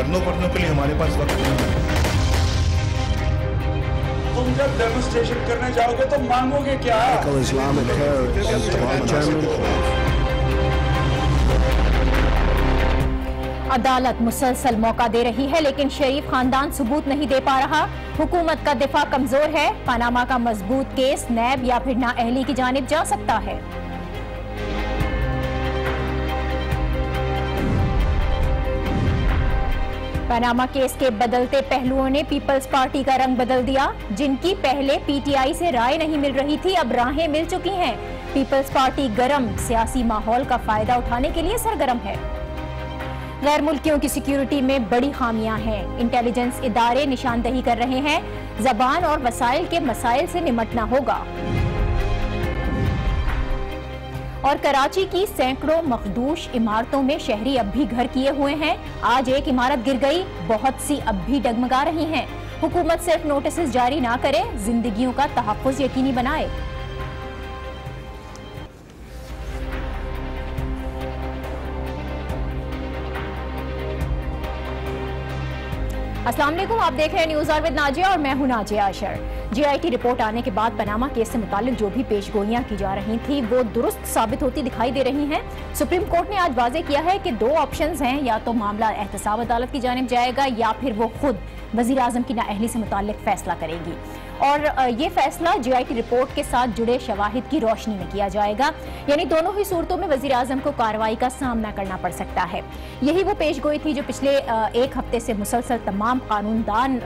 धरनों पढ़नों के लिए हमारे पास वक्त नहीं है। तुम जब डेमोन्स्ट्रेशन करने जाओगे तो मांगोगे क्या? अदालत मुसलसल मौका दे रही है लेकिन शरीफ खानदान सबूत नहीं दे पा रहा। हुकूमत का दिफा कमज़ोर है। पनामा का मज़बूत केस नैब या फिर नाअहली की जानिब जा सकता है। पनामा केस के बदलते पहलुओं ने पीपल्स पार्टी का रंग बदल दिया, जिनकी पहले पीटीआई से राय नहीं मिल रही थी, अब राहें मिल चुकी हैं। पीपल्स पार्टी गरम, सियासी माहौल का फ़ायदा उठाने के लिए सरगर्म है। गैर मुल्कियों की सिक्योरिटी में बड़ी खामियाँ हैं। इंटेलिजेंस इदारे निशानदही कर रहे हैं। जबान और वसाइल के मसाइल से निमटना होगा। और कराची की सैकड़ों मखदूश इमारतों में शहरी अब भी घर किए हुए हैं। आज एक इमारत गिर गई, बहुत सी अब भी डगमगा रही हैं। हुकूमत सिर्फ़ नोटिस जारी ना करे, जिंदगियों का तहफ़ यकीनी बनाए। वालेकुम, आप देख रहे हैं न्यूज़ आर विद नाजिया और मैं हूँ नाजिया अशर। जीआईटी रिपोर्ट आने के बाद पनामा केस से मुतालिक जो भी पेश गोइयाँ की जा रही थी, वो दुरुस्त साबित होती दिखाई दे रही हैं। सुप्रीम कोर्ट ने आज वाजे किया है कि दो ऑप्शन हैं, या तो मामला एहतसाब अदालत की जानब जाएगा, या फिर वो खुद वज़ीर आज़म की नाअहली से मुतल फैसला करेगी। और ये फैसला जीआईटी रिपोर्ट के साथ जुड़े शवाहिद की रोशनी में किया जाएगा। यानी दोनों ही सूरतों में वजी को कार्रवाई का सामना करना पड़ सकता है। यही वो पेश गोई थी जो पिछले एक हफ़्ते से मुसलसल तमाम कानूनदान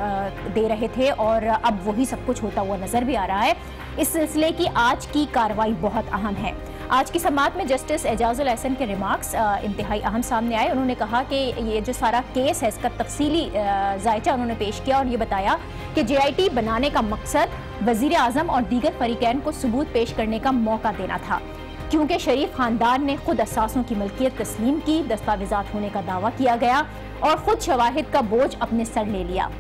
दे रहे थे और अब वही सब कुछ होता हुआ नज़र भी आ रहा है। इस सिलसिले की आज की कार्रवाई बहुत अहम है। आज की समात में जस्टिस एजाजुल एहसन के रिमार्क्स इंतहाई अहम सामने आए। उन्होंने कहा कि ये जो सारा केस है, इसका तफसीली जायचा उन्होंने पेश किया और ये बताया कि जेआईटी बनाने का मकसद वज़ीर आज़म और दीगर फरीकैन को सबूत पेश करने का मौका देना था। क्योंकि शरीफ खानदान ने खुद असासों की मलकियत तस्लीम की, दस्तावेजात होने का दावा किया गया और खुद शवाहिद का बोझ अपने सर ले लिया।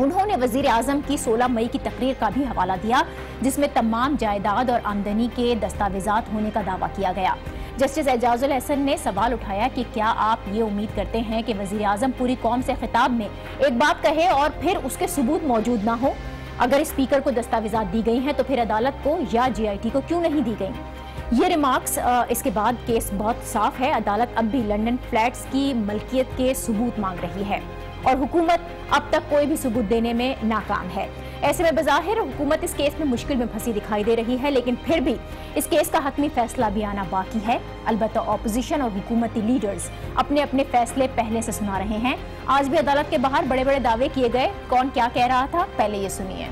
उन्होंने वज़ीर आज़म की 16 मई की तकरीर का भी हवाला दिया, जिसमें तमाम जायदाद और आमदनी के दस्तावेजात होने का दावा किया गया। जस्टिस एजाजुल हसन ने सवाल उठाया कि क्या आप ये उम्मीद करते हैं कि वज़ीर आज़म पूरी कौम से खिताब में एक बात कहे और फिर उसके सबूत मौजूद ना हो? अगर स्पीकर को दस्तावेजात दी गई हैं तो फिर अदालत को या जीआईटी को क्यों नहीं दी गई? ये रिमार्क्स इसके बाद केस बहुत साफ़ है। अदालत अब भी लंदन फ्लैट्स की मलकियत के सबूत मांग रही है। और हुकूमत अब तक कोई भी सबूत देने में नाकाम है। ऐसे में बज़ाहिर हुकूमत इस केस में मुश्किल में फंसी दिखाई दे रही है, लेकिन फिर भी इस केस का हतमी फैसला भी आना बाकी है। अलबत्त अपोजिशन और हुकूमती लीडर्स अपने अपने फैसले पहले से सुना रहे हैं। आज भी अदालत के बाहर बड़े बड़े दावे किए गए। कौन क्या कह रहा था, पहले ये सुनिए।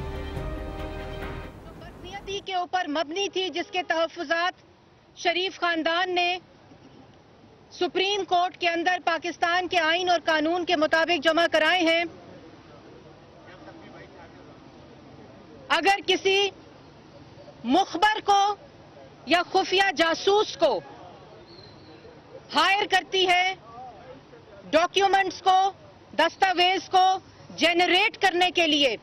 के ऊपर मबनी थी, जिसके तहफात शरीफ खानदान ने सुप्रीम कोर्ट के अंदर पाकिस्तान के आइन और कानून के मुताबिक जमा कराए हैं। अगर किसी मुखबर को या खुफिया जासूस को हायर करती है, डॉक्यूमेंट्स को, दस्तावेज़ को जेनरेट करने के लिए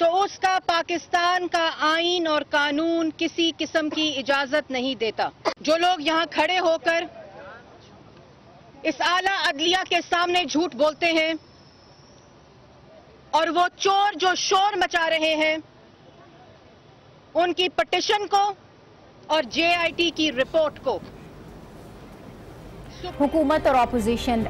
तो उसका पाकिस्तान का आइन और कानून किसी किस्म की इजाज़त नहीं देता। जो लोग यहाँ खड़े होकर इस आला अदलिया के सामने झूठ बोलते हैं और वो चोर जो शोर मचा रहे हैं, उनकी पटिशन को और जेआईटी की रिपोर्ट को हुकूमत और अपोजिशन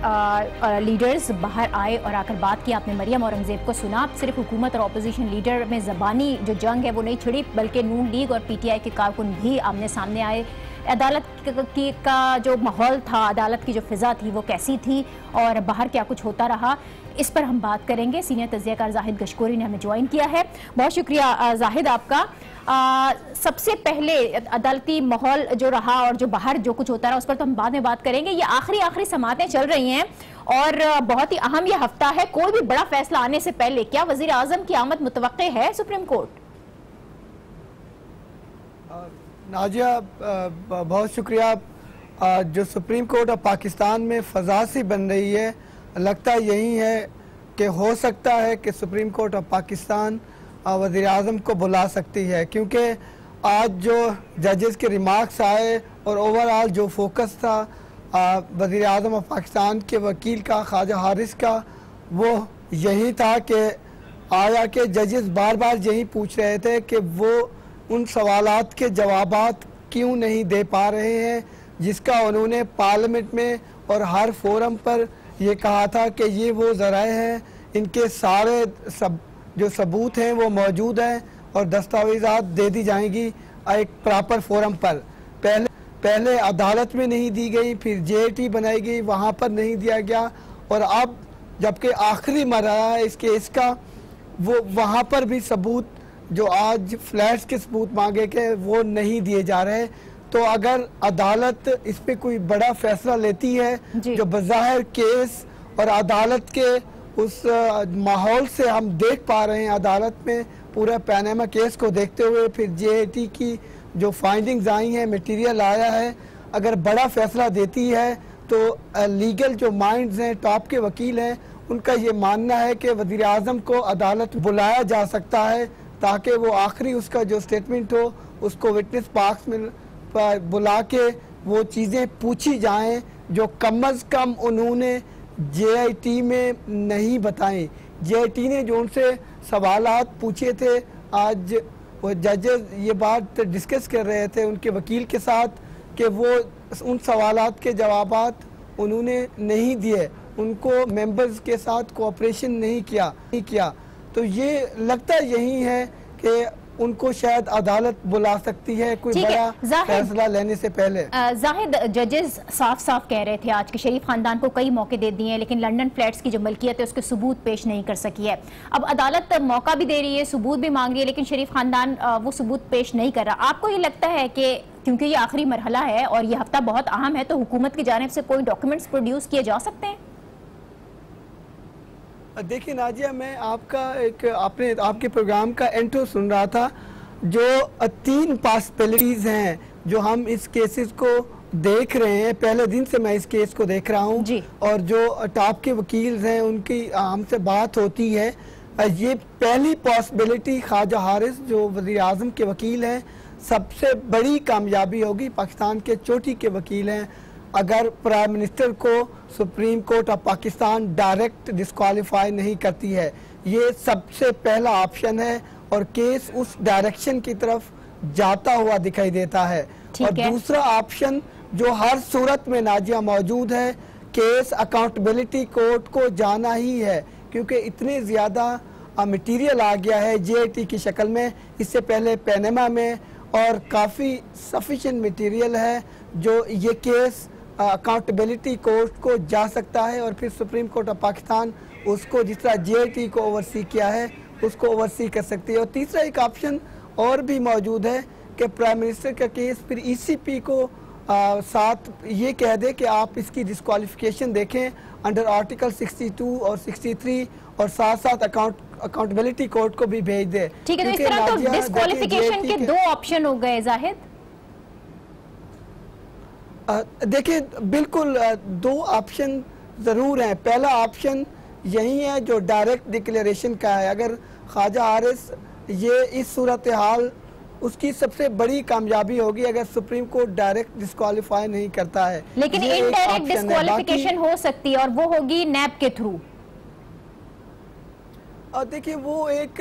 लीडर्स बाहर आए और आकर बात की आपने मरियम औरंगज़ेब को सुना। आप सिर्फ़ हुकूमत और अपोजिशन लीडर में जबानी जो जंग है वो नहीं छिड़ी, बल्कि नून लीग और पीटीआई के कारकुन भी आमने सामने आए। अदालत की, का जो माहौल था, अदालत की जो फ़िज़ा थी वो कैसी थी और बाहर क्या कुछ होता रहा, इस पर हम बात करेंगे। सीनियर तजियाकार जाहिद गशकोरी ने हमें ज्वाइन किया है। बहुत शुक्रिया जाहिद आपका। सबसे पहले अदालती माहौल जो रहा और जो बाहर जो कुछ होता रहा, उस पर तो हम बाद में बात करेंगे। ये आखिरी आखिरी समातें चल रही हैं और बहुत ही अहम ये हफ़्ता है। कोई भी बड़ा फैसला आने से पहले क्या वज़ीर आज़म की आमद मुतव है सुप्रीम कोर्ट? नाजिया बहुत शुक्रिया। जो सुप्रीम कोर्ट ऑफ़ पाकिस्तान में फजा सी बन रही है, लगता यही है कि हो सकता है कि सुप्रीम कोर्ट ऑफ़ पाकिस्तान वज़ी अजम को बुला सकती है, क्योंकि आज जो जजेस के रिमार्क्स आए और ओवरऑल जो फोकस था वज़ी अजम ऑफ़ पाकिस्तान के वकील का, ख्वाजा हारिस का, वो यही था कि आया के जजेस बार बार यही पूछ रहे थे कि वो उन सवालात के जवाब क्यों नहीं दे पा रहे हैं, जिसका उन्होंने पार्लियामेंट में और हर फोरम पर ये कहा था कि ये वो ज़राए हैं, इनके सारे सब जो सबूत हैं वो मौजूद हैं और दस्तावेज़ात दे दी जाएँगी एक प्रॉपर फोरम पर। पहले पहले अदालत में नहीं दी गई फिर जेआईटी बनाई गई वहाँ पर नहीं दिया गया। और अब जबकि आखिरी मरहला है इस केस का वो वहाँ पर भी सबूत जो आज फ्लैट्स के सबूत मांगे के वो नहीं दिए जा रहे। तो अगर अदालत इस पर कोई बड़ा फैसला लेती है जो बज़ाहिर केस और अदालत के उस माहौल से हम देख पा रहे हैं अदालत में पूरा पैनामा केस को देखते हुए। फिर जेएटी की जो फाइंडिंग्स आई हैं मटेरियल आया है, अगर बड़ा फैसला देती है तो लीगल जो माइंड्स हैं टॉप के वकील हैं, उनका ये मानना है कि वज़ीर अजम को अदालत बुलाया जा सकता है ताकि वो आखिरी उसका जो स्टेटमेंट हो, उसको विटनेस पार्क में बुला के वो चीज़ें पूछी जाएँ, जो कम अज़ कम उन्होंने जेआईटी में नहीं बताएँ। जेआईटी ने जो उनसे सवालात पूछे थे, आज वो जजेस ये बात डिस्कस कर रहे थे उनके वकील के साथ कि वो उन सवालात के जवाबात उन्होंने नहीं दिए। उनको मेंबर्स के साथ कोऑपरेशन नहीं किया नहीं किया। तो ये लगता यही है कि उनको शायद अदालत बुला सकती है कोई बड़ा फैसला लेने से पहले। जाहिद जजेस साफ़ साफ़ कह रहे थे आज के शरीफ खानदान को कई मौके दे दिए हैं लेकिन लंदन फ्लैट्स की जो मलकियत है उसके सबूत पेश नहीं कर सकी है। अब अदालत मौका भी दे रही है सबूत भी मांग रही है लेकिन शरीफ खानदान वो सबूत पेश नहीं कर रहा। आपको ये लगता है कि क्योंकि ये आखिरी मरहला है और ये हफ़्ता बहुत अहम है तो हुकूमत की जानब से कोई डॉक्यूमेंट्स प्रोड्यूस किए जा सकते हैं? देखिए नाजिया मैं आपका एक आपने आपके प्रोग्राम का एंट्रो सुन रहा था जो तीन पॉसिबिलिटीज़ हैं जो हम इस केसेस को देख रहे हैं। पहले दिन से मैं इस केस को देख रहा हूँ। और जो टॉप के वकील हैं उनकी हमसे बात होती है। ये पहली पॉसिबिलिटी ख्वाजा हारिस जो वज़ी अजम के वकील हैं सबसे बड़ी कामयाबी होगी। पाकिस्तान के चोटी के वकील हैं। अगर प्राइम मिनिस्टर को supreme court of Pakistan direct disqualify नहीं करती है। ये सबसे पहला ऑप्शन है और केस उस डायरेक्शन की तरफ़ जाता हुआ दिखाई देता है। और है। दूसरा ऑप्शन जो हर सूरत में नाजिया मौजूद है केस अकाउंटेबिलिटी कोर्ट को जाना ही है क्योंकि इतने ज़्यादा मटेरियल आ गया है जे की शक्ल में। इससे पहले पैनमा में और काफ़ी सफिशेंट मटेरियल है जो ये केस अकाउंटेबिलिटी कोर्ट को जा सकता है और फिर सुप्रीम कोर्ट ऑफ़ पाकिस्तान उसको जिस तरह जे को ओवरसी किया है उसको ओवरसी कर सकती है। और तीसरा एक ऑप्शन और भी मौजूद है कि प्राइम मिनिस्टर का केस फिर ईसीपी को आ, साथ ये कह दे कि आप इसकी डिस्कालिफिकेशन देखें अंडर आर्टिकल 62 और 63 और साथ साथ अकाउंट अकाउंटेबिलिटी कोर्ट को भी भेज दे। ठीक है तो इस तरह तो डिस्कालिफिकेशन JT के दो ऑप्शन हो गए जाहिद देखिए बिल्कुल दो ऑप्शन ज़रूर हैं। पहला ऑप्शन यही है जो डायरेक्ट डिक्लेरेशन का है। अगर ख्वाजा हारिस ये इस सूरत हाल उसकी सबसे बड़ी कामयाबी होगी अगर सुप्रीम कोर्ट डायरेक्ट डिस्कालीफाई नहीं करता है। लेकिन इनडायरेक्ट है। डिस्कालिफिकेशन हो सकती है और वो होगी नैप के थ्रू। और देखिए वो एक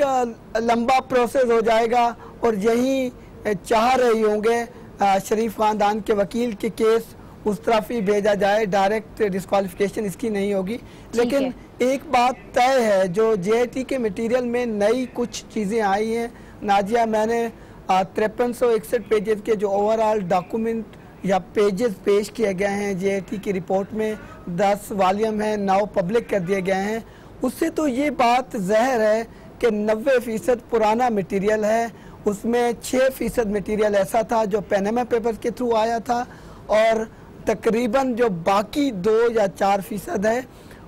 लंबा प्रोसेस हो जाएगा और यही चाह रही होंगे शरीफ खानदान के वकील के केस उस तरफ़ ही भेजा जाए। डायरेक्ट डिस्कालिफिकेशन इसकी नहीं होगी। लेकिन एक बात तय है जो जे के मटेरियल में नई कुछ चीज़ें आई हैं। नाजिया मैंने तिरपन सौ इकसठ पेजेस के जो ओवरऑल डॉक्यूमेंट या पेजेस पेश किए गए हैं जे की रिपोर्ट में दस वॉल्यूम हैं नौ पब्लिक कर दिए गए हैं। उससे तो ये बात जहर है कि नबे फ़ीसद पुराना मटेरियल है। उसमें छः फ़ीसद मटीरियल ऐसा था जो पैनामा पेपर्स के थ्रू आया था और तकरीबन जो बाकी दो या चार फ़ीसद है,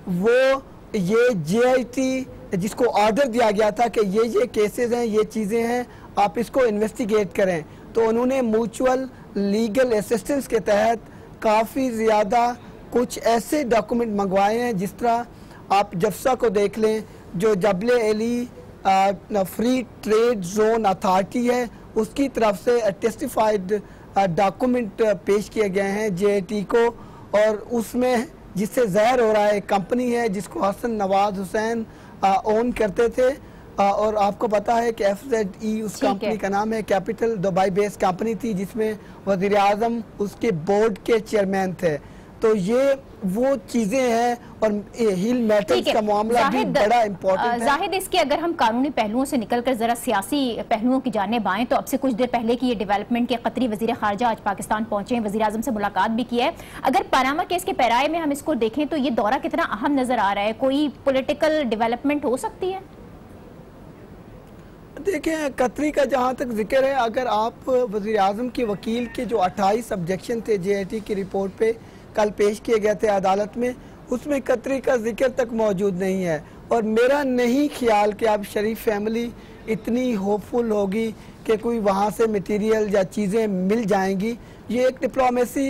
वो ये जे जिसको ऑर्डर दिया गया था कि ये ये केसेस हैं, ये चीज़ें हैं, आप इसको इन्वेस्टिगेट करें। तो उन्होंने म्यूचुअल लीगल असिस्टेंस के तहत काफ़ी ज़्यादा कुछ ऐसे डॉक्यूमेंट मंगवाए हैं जिस तरह आप जफ्सा को देख लें, जो Jebel Ali free trade zone authority है। उसकी तरफ़ से टेस्टिफाइड डॉक्यूमेंट पेश किए गए हैं जे को। और उसमें जिससे जहर हो रहा है कंपनी है जिसको हसन नवाज़ हुसैन ओन करते थे। आ, और आपको पता है कि एफ़ जेड ई उस कंपनी का नाम है कैपिटल दुबई बेस्ड कंपनी थी जिसमें वज़ीर आज़म उसके बोर्ड के चेयरमैन थे। तो ये वो चीज़ें हैं और हिल है। का मामला भी बड़ा इम्पोर्टेंट है। जाहिद इसके अगर हम कानूनी पहलुओं से निकलकर जरा सियासी पहलुओं की जाने आएँ तो अब से कुछ देर पहले की ये डेवलपमेंट के कतरी वज़ीर खारजा आज पाकिस्तान पहुँचे हैं। वज़ीर आज़म से मुलाकात भी की है। अगर पनामा केस के पैराए में हम इसको देखें तो ये दौरा कितना अहम नज़र आ रहा है? कोई पोलिटिकल डेवलपमेंट हो सकती है? देखें कतरी का जहाँ तक ज़िक्र है अगर आप वजी अजम के वकील के जो 28 ऑब्जेक्शन थे जेआईटी की रिपोर्ट पे कल पेश किए गए थे अदालत में उसमें कतरी का ज़िक्र तक मौजूद नहीं है। और मेरा नहीं ख्याल कि अब शरीफ फैमिली इतनी होपफुल होगी कि कोई वहाँ से मटेरियल या चीज़ें मिल जाएँगी। ये एक डिप्लोमेसी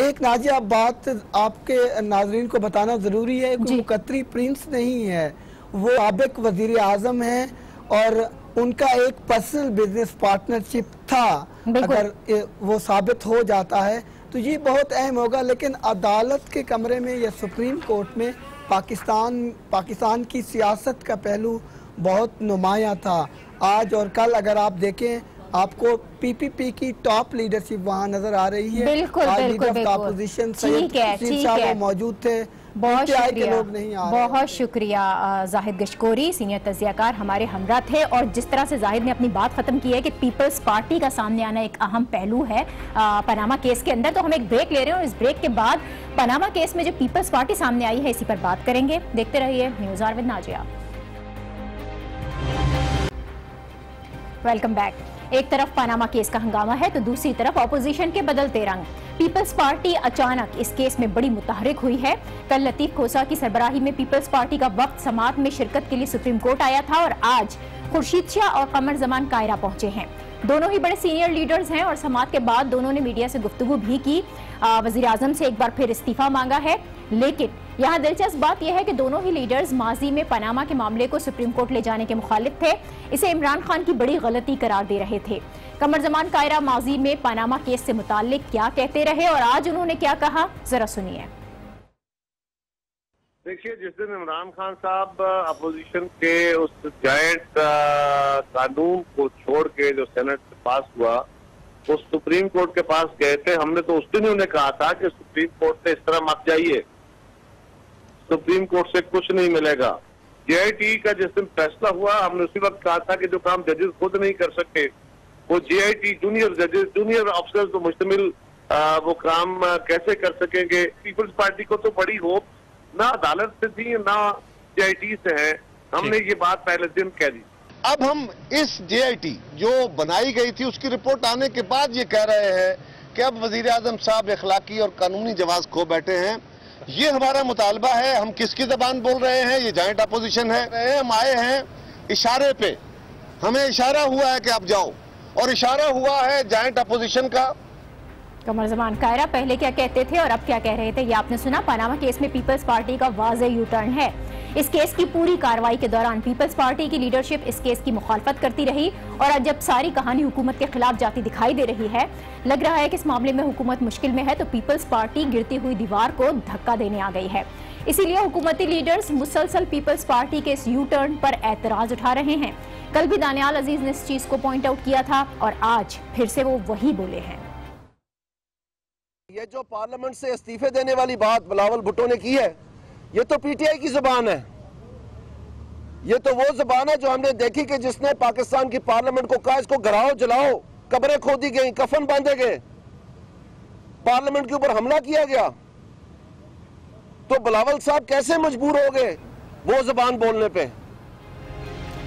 एक नाजिया बात आपके नाजरन को बताना ज़रूरी है कि। कतरी प्रिंस नहीं है। वो सबक वज़ीर आज़म हैं और उनका एक पर्सनल बिज़नेस पार्टनरशिप था। अगर वो साबित हो जाता है तो ये बहुत अहम होगा लेकिन अदालत के कमरे में या सुप्रीम कोर्ट में पाकिस्तान पाकिस्तान की सियासत का पहलू बहुत नुमाया था आज और कल अगर आप देखें आपको पीपीपी की टॉप लीडरशिप वहाँ नज़र आ रही है बिल्कुल, आज बिल्कुल, लीडर ऑफ़ अपोजिशन बिल्कुल। सैयद है, साहब है। मौजूद थे बहुत शुक्रिया। बहुत शुक्रिया जाहिद गशकोरी सीनियर तजियाकार हमारे हमरा थे और जिस तरह से जाहिद ने अपनी बात खत्म की है कि पीपल्स पार्टी का सामने आना एक अहम पहलू है पनामा केस के अंदर तो हम एक ब्रेक ले रहे हैं और इस ब्रेक के बाद पनामा केस में जो पीपल्स पार्टी सामने आई है इसी पर बात करेंगे। देखते रहिए news R with Nazia. Welcome back. एक तरफ़ पनामा केस का हंगामा है तो दूसरी तरफ़ ऑपोजिशन के बदलते रंग। पीपल्स पार्टी अचानक इस केस में बड़ी मुतहरिक हुई है। कल लतीफ खोसा की सरबराही में पीपल्स पार्टी का वक्त समात में शिरकत के लिए सुप्रीम कोर्ट आया था और आज खुर्शीद शाह और कमर जमान कायरा पहुँचे हैं। दोनों ही बड़े सीनियर लीडर्स हैं और समात के बाद दोनों ने मीडिया से गुफ्तु भी की। वज़ीर आज़म से एक बार फिर इस्तीफा मांगा है, लेकिन यहाँ दिलचस्प बात यह है कि दोनों ही लीडर्स माजी में पनामा के मामले को सुप्रीम कोर्ट ले जाने के मुखालिफ थे। इसे इमरान खान की बड़ी गलती करार दे रहे थे। कमर जमान कायरा माजी में पनामा केस से मुतालिक क्या कहते रहे और आज उन्होंने क्या कहा? जरा सुनिए। देखिए, जिस दिन इमरान खान साहब अपोजिशन के उस जायंट कानून को छोड़ के जो सेनेट पास हुआ, वो सुप्रीम कोर्ट के पास गए थे। हमने तो उस दिन ही उन्हें कहा था कि सुप्रीम कोर्ट से इस तरह मत जाइए। सुप्रीम कोर्ट से कुछ नहीं मिलेगा। जेआईटी का जिस दिन फैसला हुआ हमने उसी वक्त कहा था कि जो काम जजेस खुद नहीं कर सके वो जेआईटी जूनियर जजेस जूनियर ऑफिसर्स को मुश्तमिल वो काम कैसे कर सकेंगे? पीपल्स पार्टी को तो बड़ी होप ना अदालत से थी ना जेआईटी से है। हमने ये बात पहले दिन कह दी। अब हम इस जेआईटी जो बनाई गई थी उसकी रिपोर्ट आने के बाद ये कह रहे हैं कि अब वज़ीर आज़म साहब इखलाकी और कानूनी जवाब खो बैठे हैं। ये हमारा मुतालबा है, हम किसकी जबान बोल रहे हैं, ये ज्वाइंट अपोजिशन है। हम आए हैं इशारे पे। हमें इशारा हुआ है कि आप जाओ। और इशारा हुआ है ज्वाइंट अपोजिशन का। कमर जमान कायरा, पहले क्या कहते थे और अब क्या कह रहे थे? ये आपने सुना, पनामा केस में पीपल्स पार्टी का वाज यू टर्न है। इस केस की पूरी कार्रवाई के दौरान पीपल्स पार्टी की लीडरशिप इस केस की मुखालफत करती रही और आज जब सारी कहानी हुकूमत के खिलाफ जाती दिखाई दे रही है, लग रहा है कि इस मामले में हुकूमत मुश्किल में है तो पीपल्स पार्टी गिरती हुई दीवार को धक्का देने आ गई है। इसीलिए हुकूमती लीडर्स मुसलसल पीपल्स पार्टी के इस यू टर्न पर एतराज़ उठा रहे हैं। कल भी दानियाल अज़ीज़ ने इस चीज़ को पॉइंट आउट किया था और आज फिर से वो वही बोले हैं। ये जो पार्लियामेंट से इस्तीफे देने वाली बात बिलावल भुट्टो ने की है, ये तो पीटीआई की ज़ुबान है। ये तो वो ज़ुबान है जो हमने देखी कि जिसने पाकिस्तान की पार्लियामेंट को कहा इसको घराओ जलाओ, कब्रें खोदी गई, कफन बांधे गए। पार्लियामेंट के ऊपर हमला किया गया। तो बिलावल साहब कैसे मजबूर हो गए वो ज़ुबान बोलने पे?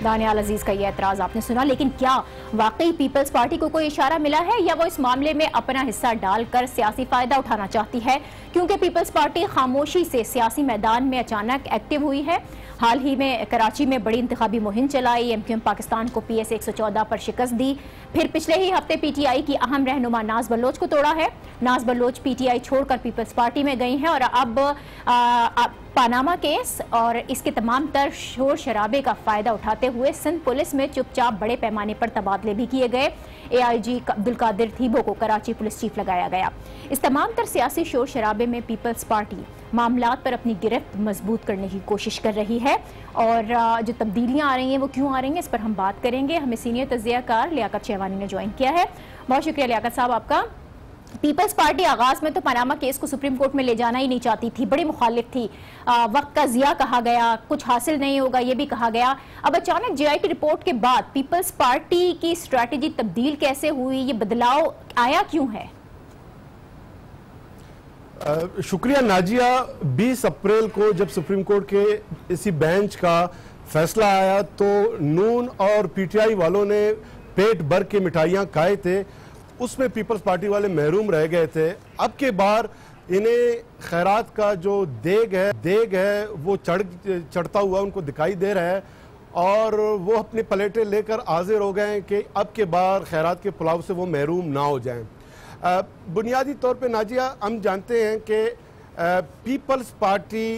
दानियाल अज़ीज़ का ये एतराज़ आपने सुना लेकिन क्या वाकई पीपल्स पार्टी को कोई इशारा मिला है या वो इस मामले में अपना हिस्सा डालकर सियासी फ़ायदा उठाना चाहती है? क्योंकि पीपल्स पार्टी खामोशी से सियासी मैदान में अचानक एक्टिव हुई है। हाल ही में कराची में बड़ी इंतखाबी मुहिम चलाई एम क्यू एम पाकिस्तान को पी एस एक सौ चौदह पर शिकस्त दी। फिर पिछले ही हफ़्ते पीटीआई की अहम रहनुमा नाज बलोच को तोड़ा है। नाज बलोच पीटीआई छोड़कर पीपल्स पार्टी में गई हैं और अब आ, आ, पानामा केस और इसके तमाम तर शोर शराबे का फ़ायदा उठाते हुए सिंध पुलिस में चुपचाप बड़े पैमाने पर तबादले भी किए गए। एआईजी अब्दुल कादिर थीबो को कराची पुलिस चीफ लगाया गया। इस तमाम तर सियासी शोर शराबे में पीपल्स पार्टी मामला पर अपनी गिरफ्त मज़बूत करने की कोशिश कर रही है और जो तब्दीलियाँ आ रही हैं वो क्यों आ रही हैं इस पर हम बात करेंगे। हमें सीनियर तजियाकार लियाकत शहवानी ने ज्वाइन किया है। बहुत शुक्रिया लियाकत साहब आपका। पीपल्स पार्टी आगाज़ में तो पनामा केस को सुप्रीम कोर्ट में ले जाना ही नहीं चाहती थी बड़ी मुखालिफ थी। आ, वक्त का जिया कहा गया कुछ हासिल नहीं होगा ये भी कहा गया। अब अचानक जेआईटी रिपोर्ट के बाद पीपल्स पार्टी की स्ट्रैटेजी तब्दील कैसे हुई ये बदलाव आया क्यों है? शुक्रिया नाजिया। 20 अप्रैल को जब सुप्रीम कोर्ट के इसी बेंच का फैसला आया तो नून और पीटीआई वालों ने पेट भर के मिठाइयाँ खाए थे। उसमें पीपल्स पार्टी वाले महरूम रह गए थे। अब के बार इन्हें खैरात का जो देग है देग है, वो चढ़, चढ़ता हुआ उनको दिखाई दे रहा है और वो अपने पलेटे लेकर हाजिर हो गए हैं कि अब के बार खैरात के पुलाव से वो महरूम ना हो जाएँ। बुनियादी तौर पे नाजिया, हम जानते हैं कि पीपल्स पार्टी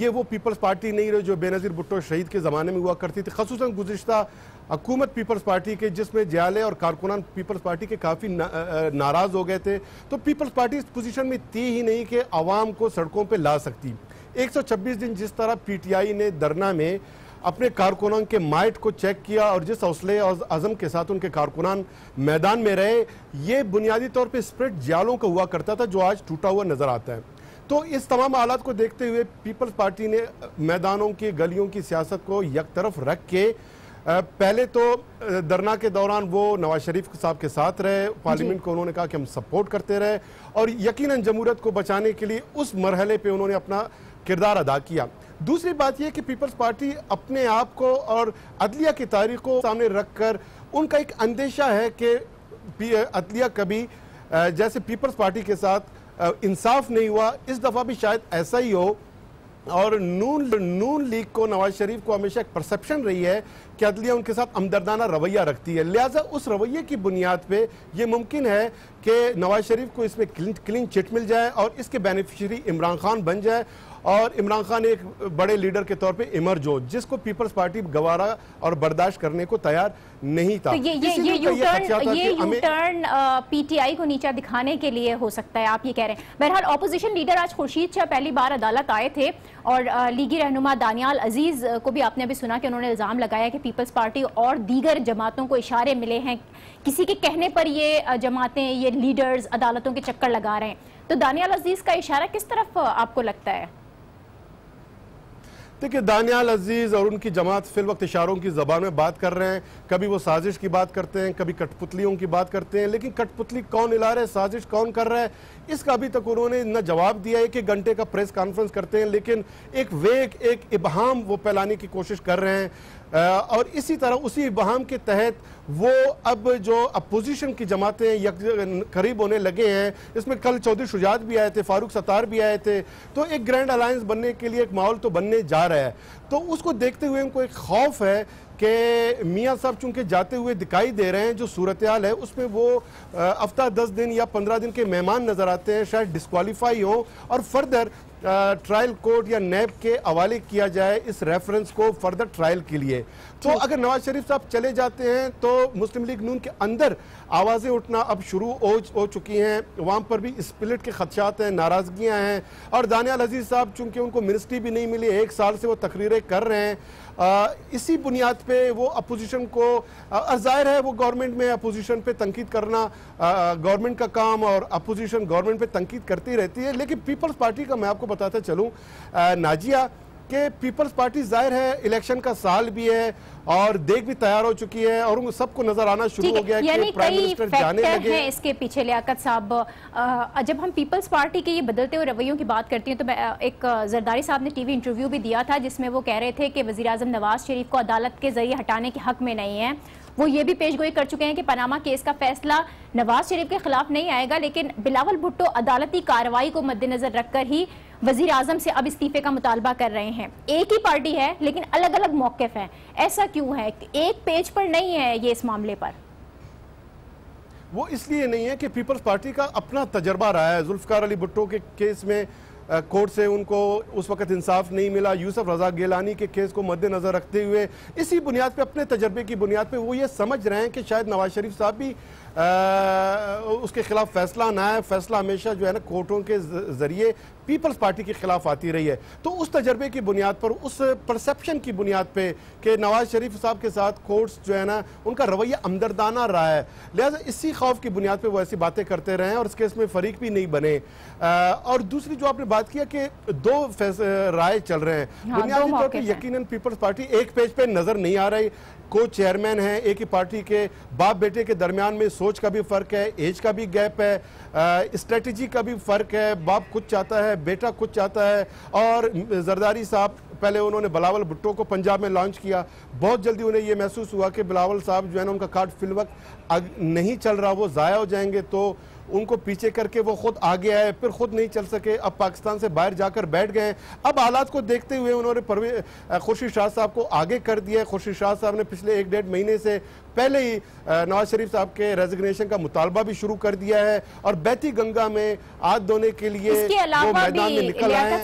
ये वो पीपल्स पार्टी नहीं रही जो बेनज़ीर भुट्टो शहीद के ज़माने में हुआ करती थी खसूस गुज्त हुकूमत पीपल्स पार्टी के जिसमें जयाले और कारकुनान पीपल्स पार्टी के काफ़ी ना, नाराज़ हो गए थे तो पीपल्स पार्टी इस पोजीशन में थी ही नहीं कि आवाम को सड़कों पे ला सकती। 126 दिन जिस तरह पीटीआई ने धरना में अपने कारकुनान के माइट को चेक किया और जिस हौसले और अज़म के साथ उनके कारकुनान मैदान में रहे ये बुनियादी तौर पर स्प्रिट जालों का हुआ करता था जो आज टूटा हुआ नज़र आता है। तो इस तमाम हालात को देखते हुए पीपल्स पार्टी ने मैदानों की गलियों की सियासत को यक तरफ़ रख के पहले तो धरना के दौरान वो नवाज़ शरीफ साहब के साथ रहे। पार्लियामेंट को उन्होंने कहा कि हम सपोर्ट करते रहे और यकीनन जमहूरत को बचाने के लिए उस मरहले पे उन्होंने अपना किरदार अदा किया। दूसरी बात यह कि पीपल्स पार्टी अपने आप को और अदलिया की तारीख को सामने रखकर उनका एक अंदेशा है कि अदलिया कभी जैसे पीपल्स पार्टी के साथ इंसाफ नहीं हुआ इस दफ़ा भी शायद ऐसा ही हो और नून नून लीग को, नवाज़ शरीफ को हमेशा एक परसेप्शन रही है कि अदलिया उनके साथ हमदर्दाना रवैया रखती है। लिहाजा उस रवैये की बुनियाद पे ये मुमकिन है कि नवाज़ शरीफ को इसमें क्लीन क्लीन चिट मिल जाए और इसके बेनिफिशरी इमरान खान बन जाए और इमरान खान एक बड़े लीडर के तौर पे इमर्ज हो जिसको पीपल्स पार्टी गवारा और बर्दाश्त करने को तैयार नहीं था। तो ये ये ये यू टर्न ये यू टर्न पीटीआई को नीचा दिखाने के लिए हो सकता है आप ये कह रहे हैं। बहरहाल ऑपोजिशन लीडर आज खुर्शीद शाह पहली बार अदालत आए थे और लीगी रहनुमा दानियाल अज़ीज़ को भी आपने अभी सुना कि उन्होंने इल्ज़ाम लगाया कि पीपल्स पार्टी और दीगर जमातों को इशारे मिले हैं। किसी के कहने पर ये जमातें ये लीडर्स अदालतों के चक्कर लगा रहे हैं। तो दानियाल अज़ीज़ का इशारा किस तरफ़ आपको लगता है? देखिए, दानियाल अज़ीज़ और उनकी जमात फिल वक्त इशारों की जबान में बात कर रहे हैं। कभी वो साजिश की बात करते हैं, कभी कठपुतलियों की बात करते हैं, लेकिन कठपुतली कौन हिला रहे हैं साजिश कौन कर रहा है? इसका अभी तक उन्होंने न जवाब दिया, एक एक घंटे का प्रेस कॉन्फ्रेंस करते हैं, लेकिन एक वेग, एक इबहम वो फैलाने की कोशिश कर रहे हैं। और इसी तरह उसी बहाम के तहत वो अब जो अपोजिशन की जमातें करीब होने लगे हैं, इसमें कल चौधरी शुजात भी आए थे, फारूक सतार भी आए थे तो एक ग्रैंड अलायंस बनने के लिए एक माहौल तो बनने जा रहा है। तो उसको देखते हुए उनको एक खौफ है कि मियाँ साहब चूँकि जाते हुए दिखाई दे रहे हैं, जो सूरत हाल है, उसमें वो हफ़्ता दस दिन या पंद्रह दिन के मेहमान नज़र आते हैं, शायद डिस्कालीफाई हो, और फर्दर ट्रायल कोर्ट या नैब के हवाले किया जाए इस रेफरेंस को फर्दर ट्रायल के लिए। तो अगर नवाज़ शरीफ साहब चले जाते हैं तो मुस्लिम लीग नून के अंदर आवाज़ें उठना अब शुरू हो, हो चुकी हैं। वहाँ पर भी स्प्लिट के खदशात हैं नाराज़गियाँ हैं। और दानियाल अज़ीज़ साहब चूँकि उनको मिनिस्ट्री भी नहीं मिली एक साल से वो तकरीरें कर रहे हैं। आ, इसी बुनियाद पे वो अपोजिशन को ज़ाहिर है वो गवर्नमेंट में अपोजिशन पे तनकीद करना गवर्नमेंट का काम और अपोजिशन गवर्नमेंट पे तनकीद करती रहती है। लेकिन पीपल्स पार्टी का मैं आपको बताता चलूँ नाजिया कि पीपल्स पार्टी ज़ाहिर है इलेक्शन का साल भी है और देख भी तैयार हो चुकी है और उन सबको नज़र आना शुरू हो गया कि प्राइम मिनिस्टर जाने लगे। हैं इसके पीछे लियाकत साहब। जब हम पीपल्स पार्टी के ये बदलते हुए रवैयों की बात करती हूँ तो मैं एक जरदारी साहब ने टीवी इंटरव्यू भी दिया था जिसमें वो कह रहे थे कि वजी नवाज़ शरीफ को अदालत के ज़रिए हटाने के हक में नहीं है। वो ये भी पेशगोई कर चुके हैं कि पनामा केस का फैसला नवाज़ शरीफ के खिलाफ नहीं आएगा लेकिन बिलावल भुट्टो अदालती कार्रवाई को मद्देनजर रखकर ही वज़ीर आज़म से अब इस्तीफे का मुतालबा कर रहे हैं। एक ही पार्टी है लेकिन अलग अलग मौकफ है। ऐसा क्यों है एक पेज पर नहीं है ये इस मामले पर? वो इसलिए नहीं है कि पीपल्स पार्टी का अपना तजर्बा रहा है। जुल्फकार अली भुट्टो के केस में कोर्ट से उनको उस वक्त इंसाफ नहीं मिला। यूसुफ रजा गेलानी के केस को मद्देनजर रखते हुए इसी बुनियाद पे अपने तजर्बे की बुनियाद पे वो ये समझ रहे हैं कि शायद नवाज़ शरीफ साहब भी आ, उसके खिलाफ फैसला ना है फैसला हमेशा जो है ना कोर्टों के ज़रिए पीपल्स पार्टी के खिलाफ आती रही है। तो उस तजर्बे की बुनियाद पर उस परसेप्शन की बुनियाद पर कि नवाज़ शरीफ साहब के साथ कोर्ट्स जो है ना उनका रवैया हमदर्दाना रहा है। लिहाजा इसी खौफ की बुनियाद पर वो ऐसी बातें करते रहे और इस केस में फरीक भी नहीं बने। आ, और दूसरी जो आपने बात किया कि दो राय चल रहे हैं। हाँ, बुनियादी तौर पर यकीन पीपल्स पार्टी एक पेज पे नज़र नहीं आ रही। को चेयरमैन हैं एक ही पार्टी के बाप बेटे के दरमियान में सोच का भी फ़र्क है एज का भी गैप है स्ट्रेटजी का भी फ़र्क है बाप कुछ चाहता है बेटा कुछ चाहता है। और जरदारी साहब, पहले उन्होंने बिलावल भुट्टो को पंजाब में लॉन्च किया। बहुत जल्दी उन्हें यह महसूस हुआ कि बिलावल साहब जो है ना, उनका कार्ड फिल नहीं चल रहा, वो ज़ाया हो जाएँगे। तो उनको पीछे करके वो खुद आगे आए, फिर खुद नहीं चल सके। अब पाकिस्तान से बाहर जाकर बैठ गए। अब हालात को देखते हुए उन्होंने खुर्शीद शाह साहब को आगे कर दिया खुर्शीद शाह साहब ने पिछले एक डेढ़ महीने से पहले ही नवाज़ शरीफ साहब के रेजिग्नेशन का मुतालबा भी शुरू कर दिया है और बैती गंगा में हाथ धोने के लिए इसके अलावा भी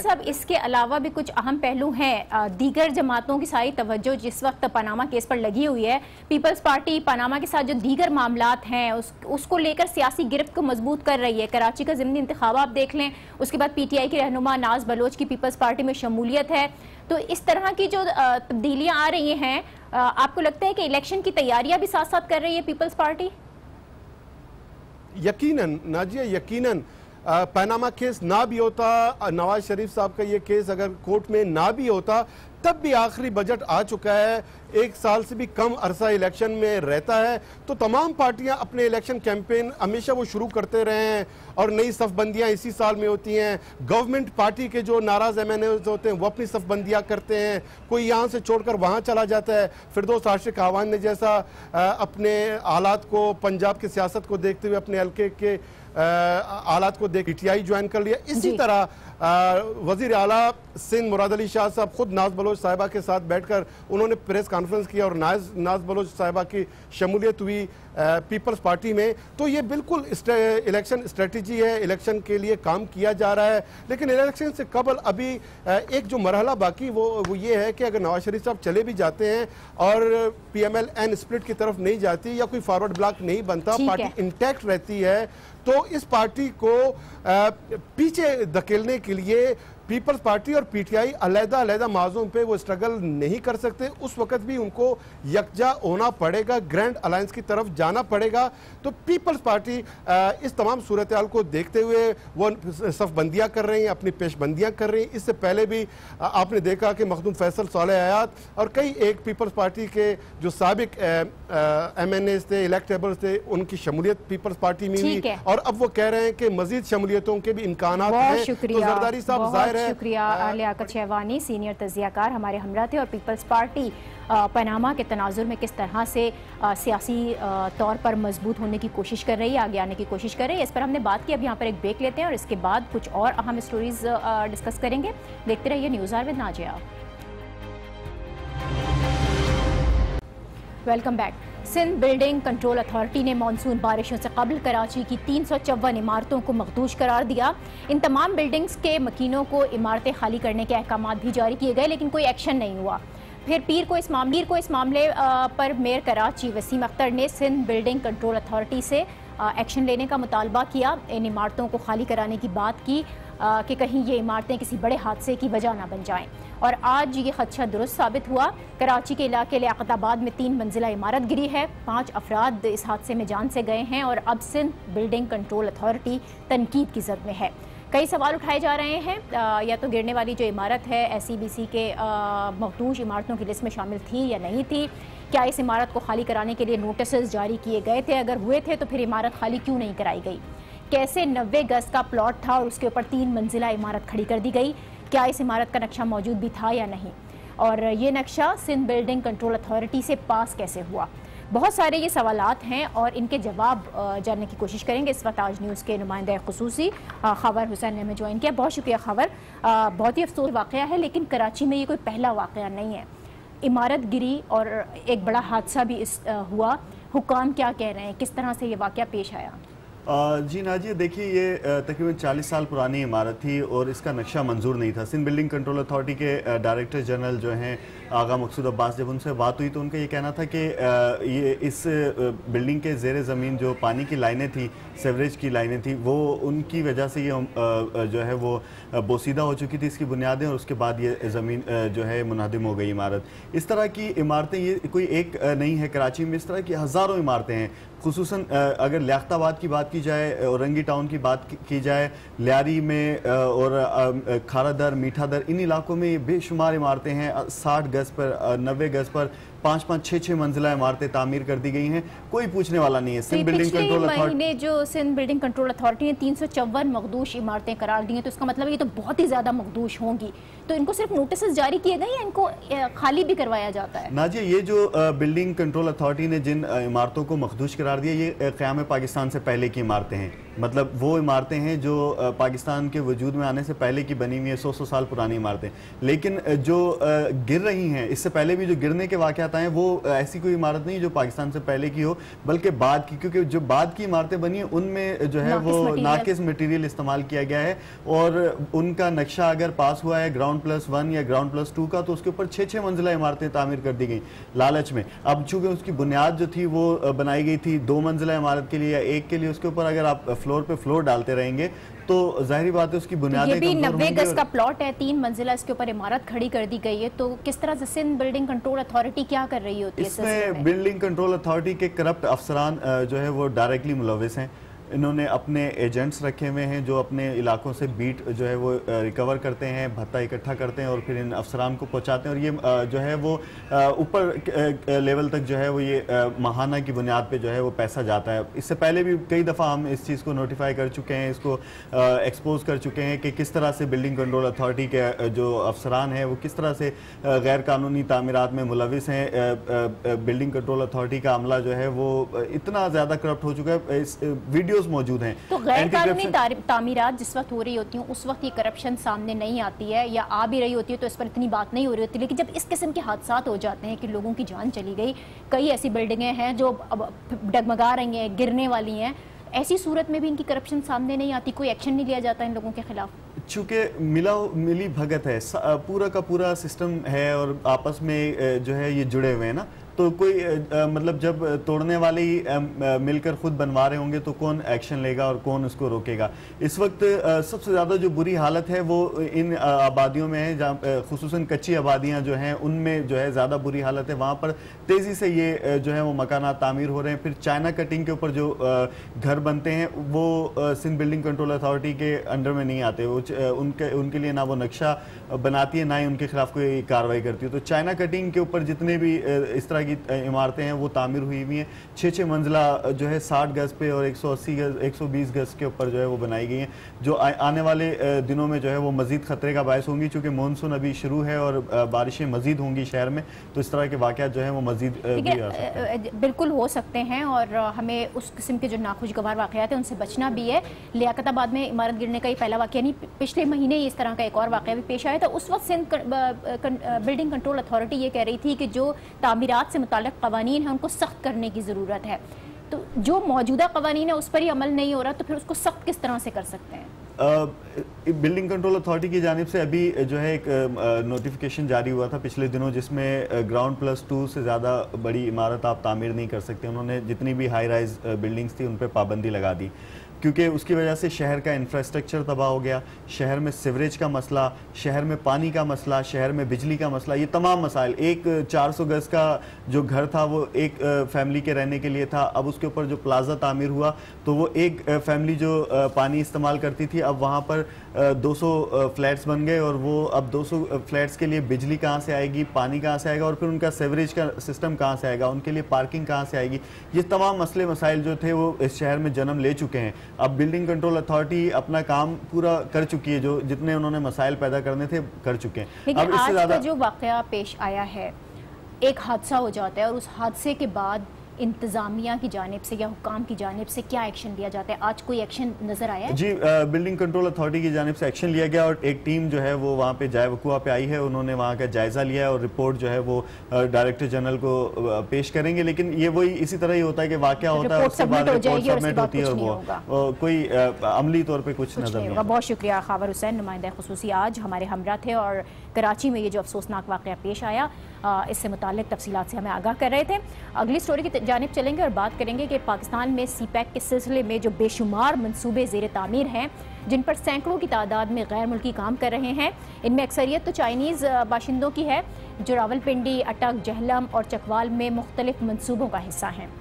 साहब इसके अलावा भी कुछ अहम पहलू हैं दीगर जमातों की सारी तवज्जो जिस वक्त पनामा केस पर लगी हुई है पीपल्स पार्टी पनामा के साथ जो दीगर मामला हैं उस, उसको लेकर सियासी गिरफ्त को मज़बूत कर रही है। कराची का जिमनी इंतबाब आप देख लें उसके बाद पीटीआई की रहनुमा नाज बलोच की पीपल्स पार्टी में शमूलियत है। तो इस तरह की जो तब्दीलियाँ आ रही हैं आपको लगता है कि इलेक्शन की तैयारियाँ भी साथ साथ कर रही है पीपल्स पार्टी? यकीनन, नाजिया, यकीनन पैनामा केस ना भी होता नवाज़ शरीफ साहब का ये केस अगर कोर्ट में ना भी होता तब भी आखिरी बजट आ चुका है। एक साल से भी कम अरसा इलेक्शन में रहता है। तो तमाम पार्टियाँ अपने इलेक्शन कैंपेन हमेशा वो शुरू करते रहे हैं और नई सफबंदियाँ इसी साल में होती हैं। गवर्नमेंट पार्टी के जो नाराज़ एम एन होते हैं वो अपनी सफबंदियाँ करते हैं। कोई यहाँ से छोड़कर वहाँ चला जाता है। फिर दो आशिक आवान ने जैसा अपने हालात को पंजाब की सियासत को देखते हुए अपने हल्के के आलात को देख पीटीआई ज्वाइन कर लिया। इसी तरह वज़ीर अला सिंह मुराद अली शाह साहब खुद नाज बलोच साहिबा के साथ बैठकर उन्होंने प्रेस कॉन्फ्रेंस किया और नाज नाज बलोच साहिबा की शमूलियत हुई। पीपल्स पार्टी में तो ये बिल्कुल इलेक्शन स्ट्रेटजी है इलेक्शन के लिए काम किया जा रहा है। लेकिन इलेक्शन से कबल अभी एक जो मरहला बाकी वो वो ये है कि अगर नवाज़ शरीफ साहब चले भी जाते हैं और P M L N split की तरफ़ नहीं जाती या कोई फॉरवर्ड ब्लॉक नहीं बनता पार्टी इंटैक्ट रहती है तो इस पार्टी को पीछे धकेलने के लिए पीपल्स पार्टी और पीटीआई अलहदा अलहदा माजों पे वो स्ट्रगल नहीं कर सकते। उस वक्त भी उनको यकजा होना पड़ेगा ग्रैंड अलायंस की तरफ़ जाना पड़ेगा। तो पीपल्स पार्टी इस तमाम सूरत को देखते हुए वो सफबंदियाँ कर रही हैं अपनी पेशबंदियाँ कर रही हैं। इससे पहले भी आपने देखा कि मखदूम फैसल साल आयात और कई एक पीपल्स पार्टी के जो सबक एम एन एस थे इलेक्टेबल्स थे उनकी शमूलियत पीपल्स पार्टी में हुई। और अब वो कह रहे हैं कि मजीद शमूलियतों के भी इम्कान हैं। तो जरदारी साहब ज़ाहिर है शुक्रिया लियाकत शहवानी सीनियर तजियाकार हमारे हमरा थे और पीपल्स पार्टी पनामा के तनाजुर में किस तरह से सियासी तौर पर मज़बूत होने की कोशिश कर रही है आगे आने की कोशिश कर रही है इस पर हमने बात की। अब यहाँ पर एक ब्रेक लेते हैं और इसके बाद कुछ और अहम स्टोरीज डिस्कस करेंगे। देखते रहिए news R with Nazia. Welcome back Sindh building control authority ने मानसून बारिशों से कबल कराची की तीन सौ चौवन इमारतों को मखदूश करार दिया। इन तमाम बिल्डिंग्स के मकीनों को इमारतें खाली करने के अहकाम भी जारी किए गए, लेकिन कोई एक्शन नहीं हुआ। फिर पीर को इस मामले को इस मामले पर मेयर कराची वसीम अख्तर ने सिंध बिल्डिंग कंट्रोल अथॉरिटी से एक्शन लेने का मुतालबा किया। इन इमारतों को खाली कराने की बात की कि कहीं ये इमारतें किसी बड़े हादसे की वजह ना बन जाएँ। और आज ये खदशा दुरुस्त साबित हुआ। कराची के इलाके लियाकताबाद में तीन मंजिला इमारत गिरी है। पाँच अफराद इस हादसे में जान से गए हैं और अब सिंध बिल्डिंग कंट्रोल अथॉरिटी तनकीद की जद में है। कई सवाल उठाए जा रहे हैं। आ, या तो गिरने वाली जो इमारत है एस सी बी सी के मखदूश इमारतों की लिस्ट में शामिल थी या नहीं थी? क्या इस इमारत को खाली कराने के लिए नोटिस जारी किए गए थे? अगर हुए थे तो फिर इमारत खाली क्यों नहीं कराई गई? कैसे नब्बे गज का प्लॉट था और उसके ऊपर तीन मंजिला इमारत खड़ी कर दी गई? क्या इस इमारत का नक्शा मौजूद भी था या नहीं? और ये नक्शा सिंध बिल्डिंग कंट्रोल अथॉरिटी से पास कैसे हुआ? बहुत सारे ये सवाल हैं और इनके जवाब जानने की कोशिश करेंगे इस वक्त आज न्यूज़ के नुमाइंदा खसूसी खबर हुसैन ने हमें ज्वाइन किया। बहुत शुक्रिया खबर बहुत ही अफसोस वाक़ है, लेकिन कराची में ये कोई पहला वाक़ नहीं है। इमारत गिरी और एक बड़ा हादसा भी इस हुआ। हुकाम क्या कह रहे हैं? किस तरह से ये वाक़ पेश आया? जी नाजिया देखिए, ये तकरीबन 40 साल पुरानी इमारत थी और इसका नक्शा मंजूर नहीं था। सिंध बिल्डिंग कंट्रोल अथॉरिटी के डायरेक्टर जनरल जो हैं आगा मकसूद अब्बास जब उनसे बात हुई तो उनका ये कहना था कि ये इस बिल्डिंग के जेर ज़मीन जो पानी की लाइनें थी, सेवरेज की लाइनें थी, वो उनकी वजह से ये जो है वो बोसीदा हो चुकी थी इसकी बुनियादें और उसके बाद ये ज़मीन जो है मुनहदम हो गई इमारत। इस तरह की इमारतें, ये कोई एक नहीं है कराची में, इस तरह की हज़ारों इमारतें हैं। खसूसन अगर लियाताबाद की बात की जाए, औरंगी टाउन की बात की- जाए, लियारी में और खारा दर, मीठा दर, इन इलाकों में बेशुमार इमारतें हैं। साठ गज पर नब्बे गज पर पाँच पाँच छः छः मंजिला इमारतें तामीर कर दी गई हैं। कोई पूछने वाला नहीं है। तो सिंध बिल्डिंग कंट्रोल अथॉरिटी जो सिंध बिल्डिंग कंट्रोल अथॉरिटी ने तीन सौ चौवन मखदूश इमारतें करार दी हैं तो इसका मतलब ये तो बहुत ही ज़्यादा मखदूश होंगी। तो इनको सिर्फ़ नोटिस जारी किए गए या इनको खाली भी करवाया जाता है? नाजिया ये जो बिल्डिंग कंट्रोल अथॉरिटी ने जिन इमारतों को मखदूश करार दिया ये क़याम पाकिस्तान से पहले की इमारतें हैं। मतलब वो इमारतें हैं जो पाकिस्तान के वजूद में आने से पहले की बनी हुई है सौ सौ साल पुरानी इमारतें। लेकिन जो गिर रही हैं इससे पहले भी जो गिरने के वाक़ात आए वो ऐसी कोई इमारत नहीं जो पाकिस्तान से पहले की हो बल्कि बाद की क्योंकि जो बाद की इमारतें बनी हैं उनमें जो है वो नाकिस मटेरियल इस्तेमाल किया गया है और उनका नक्शा अगर पास हुआ है ग्राउंड प्लस वन या ग्राउंड प्लस टू का तो उसके ऊपर छः छः मंजिला इमारतें तामीर कर दी गई लालच में। अब चूँकि उसकी बुनियाद जो थी वो बनाई गई थी दो मंजिला इमारत के लिए या एक के लिए उसके ऊपर अगर आप फ्लोर पे फ्लोर डालते रहेंगे तो ज़ाहिर बात है उसकी तो ये भी नब्बे गज का प्लॉट है तीन मंजिला इसके ऊपर इमारत खड़ी कर दी गई है। तो किस तरह से सिंध बिल्डिंग कंट्रोल अथॉरिटी क्या कर रही होती है इसमें बिल्डिंग कंट्रोल अथॉरिटी के करप्ट अफसरान जो है वो डायरेक्टली मुलविस हैं। इन्होंने अपने एजेंट्स रखे हुए हैं जो अपने इलाकों से बीट जो है वो रिकवर करते हैं, भत्ता इकट्ठा करते हैं और फिर इन अफसरान को पहुंचाते हैं। और ये जो है वो ऊपर लेवल तक जो है वो ये माहाना की बुनियाद पे जो है वो पैसा जाता है। इससे पहले भी कई दफ़ा हम इस चीज़ को नोटिफाई कर चुके हैं, इसको एक्सपोज कर चुके हैं कि किस तरह से बिल्डिंग कंट्रोल अथॉरिटी के जो अफसरान हैं वो किस तरह से गैर कानूनी तमीरत में मुलविस हैं। बिल्डिंग कंट्रोल अथॉरिटी का अमला जो है वो इतना ज़्यादा करप्ट हो चुका है। इस वीडियोस मौजूद हैं। तो गैर कानूनी तामीरात जिस वक्त हो रही होती हैं उस वक्त ये करप्शन सामने नहीं आती है या आ भी रही होती है तो इस पर इतनी बात नहीं हो रही होती। लेकिन जब इस किस्म के हादसा हो जाते हैं कि लोगों की जान चली गई कई ऐसी बिल्डिंगें हैं जो अब डगमगा रही हैं गिरने वाली हैं ऐसी सूरत में भी इनकी करप्शन सामने नहीं आती कोई एक्शन नहीं लिया जाता इन लोगों के खिलाफ? चूँकि मिला मिली भगत है पूरा का पूरा सिस्टम है और आपस में जो है ये जुड़े हुए हैं ना तो कोई अ, मतलब जब तोड़ने वाले ही अ, मिलकर खुद बनवा रहे होंगे तो कौन एक्शन लेगा और कौन उसको रोकेगा? इस वक्त अ, सबसे ज़्यादा जो बुरी हालत है वो इन आबादियों में है जहाँ खसूस कच्ची आबादियाँ जो हैं उनमें जो है ज़्यादा बुरी हालत है। वहाँ पर तेज़ी से ये जो है वो मकाना तामीर हो रहे हैं। फिर चाइना कटिंग के ऊपर जो घर बनते हैं वो सिंध बिल्डिंग कंट्रोल अथॉरिटी के अंडर में नहीं आते। वो उनके उनके लिए ना वो नक्शा बनाती है ना ही उनके खिलाफ कोई कार्रवाई करती है। तो चाइना कटिंग के ऊपर जितने भी इस तरह की इमारतें हैं वो तामीर हुई हुई हैं। छः छः मंजिला जो है साठ गज पे और 180 गज 120 गज के ऊपर जो है वो बनाई गई हैं। जो आ, आने वाले दिनों में जो है वो मजीद खतरे का बायस होंगी चूँकि मानसून अभी शुरू है और बारिशें मजीद होंगी शहर में तो इस तरह के वाक़ात जो है वो मजीद भी आ सकते हैं। बिल्कुल हो सकते हैं और हमें उस किस्म के जो नाखुशगवार वाक़ात हैं उनसे बचना भी है। लियाकताबाद में इमारत गिरने का ये पहला वाक़ नहीं पिछले महीने ही इस तरह का एक और वाक़ भी पेश आया था। उस वक्त सिंध बिल्डिंग कंट्रोल अथॉरिटी ये कह रही थी कि जो तामीरात से मुतल कवानीन हैं, उनको सख्त करने की ज़रूरत है। तो जो मौजूदा कवानीन है, उस पर ही अमल नहीं हो रहा तो फिर उसको सख्त किस तरह से कर सकते हैं? बिल्डिंग कंट्रोल अथॉरिटी की जानिब से अभी जो है एक नोटिफिकेशन जारी हुआ था पिछले दिनों, जिसमें ग्राउंड प्लस टू से ज़्यादा बड़ी इमारत आप तामीर नहीं कर सकते। उन्होंने जितनी भी हाई राइज बिल्डिंग्स थी, उन पर पाबंदी लगा दी। क्योंकि उसकी वजह से शहर का इंफ्रास्ट्रक्चर तबाह हो गया शहर में सिवरेज का मसला शहर में पानी का मसला शहर में बिजली का मसला ये तमाम मसाइल एक 400 गज का जो घर था वो एक फैमिली के रहने के लिए था। अब उसके ऊपर जो प्लाजा तामीर हुआ तो वो एक फैमिली जो पानी इस्तेमाल करती थी अब वहाँ पर अ, 200 फ्लैट्स बन गए और वो अब 200 फ्लैट्स के लिए बिजली कहाँ से आएगी पानी कहाँ से आएगा और फिर उनका सेवरेज का सिस्टम कहाँ से आएगा उनके लिए पार्किंग कहाँ से आएगी ये तमाम मसले मसाइल जो थे वो इस शहर में जन्म ले चुके हैं। अब बिल्डिंग कंट्रोल अथॉरिटी अपना काम पूरा कर चुकी है जो जितने उन्होंने मसाइल पैदा करने थे कर चुके हैं। लेकिन अब इससे आज ज़्यादा का जो वाक़ पेश आया है एक हादसा हो जाता है और उस हादसे के बाद इंतजामिया की जानब से या हुकाम की जानब से क्या एक्शन लिया जाता है? आज कोई एक्शन नज़र आया है? जी बिल्डिंग कंट्रोल अथॉरिटी की जानब से एक्शन लिया गया और एक टीम जो है वो वहाँ पे जाय वकुआ पे आई है। उन्होंने वहाँ का जायजा लिया है और रिपोर्ट जो है वो डायरेक्टर जनरल को पेश करेंगे। लेकिन ये वही इसी तरह ही होता है कि वाक़ होता है उसके बाद सबमिट रिपोर्ट और सबमिट होती है और वो। कोई अमली तौर पर कुछ नज़र नहीं बहुत शुक्रिया खावर हुसैन नुमाइंदा खसूसी आज हमारे हमरा थे और कराची में ये जो अफसोसनाक वाक़ पेश आया। इससे मुतालिक तफसीलात से हमें आगाह कर रहे थे। अगली स्टोरी की जानब चलेंगे और बात करेंगे कि पाकिस्तान में सी पैक के सिलसिले में जो बेशुमार मनसूबे जेर तामीर हैं, जिन पर सैकड़ों की तादाद में गैर मुल्की काम कर रहे हैं। इनमें अक्सरियत तो चाइनीज़ बाशिंदों की है, जो रावलपिंडी, अटक, जहलम और चकवाल में मुख्तलिफ़ मनसूबों का हिस्सा हैं।